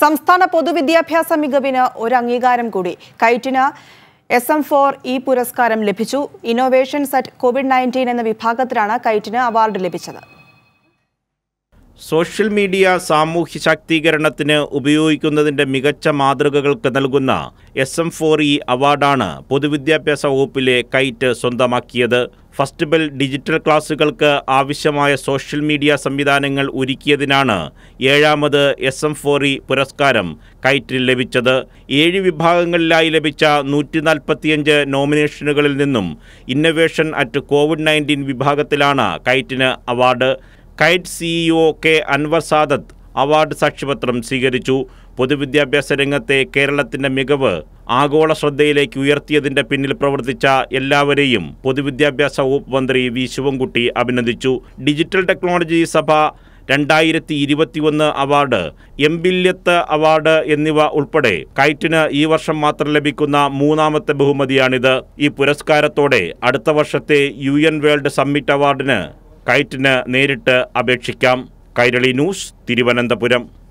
സംസ്ഥാന പൊതുവിദ്യാഭ്യാസ മികവിന് ഒരു അംഗീകാരം കൂടി. കൈറ്റിന് എസ് എം ഫോർ ഇ പുരസ്കാരം ലഭിച്ചു. ഇന്നോവേഷൻ അറ്റ് കോവിഡ് നയന്റീൻ എന്ന വിഭാഗത്തിലാണ് കൈറ്റിന് അവാർഡ് ലഭിച്ചത്. സോഷ്യൽ മീഡിയ സാമൂഹ്യ ശാക്തീകരണത്തിന് ഉപയോഗിക്കുന്നതിന്റെ മികച്ച മാതൃകകൾക്ക് നൽകുന്ന എസ് എം ഫോർ ഇ അവാർഡാണ് പൊതുവിദ്യാഭ്യാസ വകുപ്പിലെ കൈറ്റ് സ്വന്തമാക്കിയത്. ഫസ്റ്റ് ബെൽ ഡിജിറ്റൽ ക്ലാസുകൾക്ക് ആവശ്യമായ സോഷ്യൽ മീഡിയ സംവിധാനങ്ങൾ ഒരുക്കിയതിനാണ് ഏഴാമത് എസ് എം ഇ പുരസ്കാരം കൈറ്റിൽ ലഭിച്ചത്. ഏഴ് വിഭാഗങ്ങളിലായി ലഭിച്ച നൂറ്റി നാൽപ്പത്തിയഞ്ച് നോമിനേഷനുകളിൽ നിന്നും ഇന്നവേഷൻ അറ്റ് കോവിഡ് നയന്റീൻ വിഭാഗത്തിലാണ് കൈറ്റിന് award. KITE CEO K Anvar Sadath award സാക്ഷ്യപത്രം സ്വീകരിച്ചു. പൊതുവിദ്യാഭ്യാസ രംഗത്തെ കേരളത്തിന്റെ മികവ് ആഗോള ശ്രദ്ധയിലേക്ക് ഉയർത്തിയതിന്റെ പിന്നിൽ പ്രവർത്തിച്ച എല്ലാവരെയും പൊതുവിദ്യാഭ്യാസ വകുപ്പ് മന്ത്രി വി ശിവൻകുട്ടി അഭിനന്ദിച്ചു. ഡിജിറ്റൽ ടെക്നോളജി സഭ രണ്ടായിരത്തി ഇരുപത്തിയൊന്ന് അവാർഡ് എംബില്യത്ത് അവാർഡ് എന്നിവ ഉൾപ്പെടെ കൈറ്റിന് ഈ വർഷം മാത്രം ലഭിക്കുന്ന മൂന്നാമത്തെ ബഹുമതിയാണിത്. ഈ പുരസ്കാരത്തോടെ അടുത്ത വർഷത്തെ യു വേൾഡ് സമ്മിറ്റ് അവാർഡിന് കൈറ്റിന് നേരിട്ട് അപേക്ഷിക്കാം. കൈരളി ന്യൂസ് തിരുവനന്തപുരം.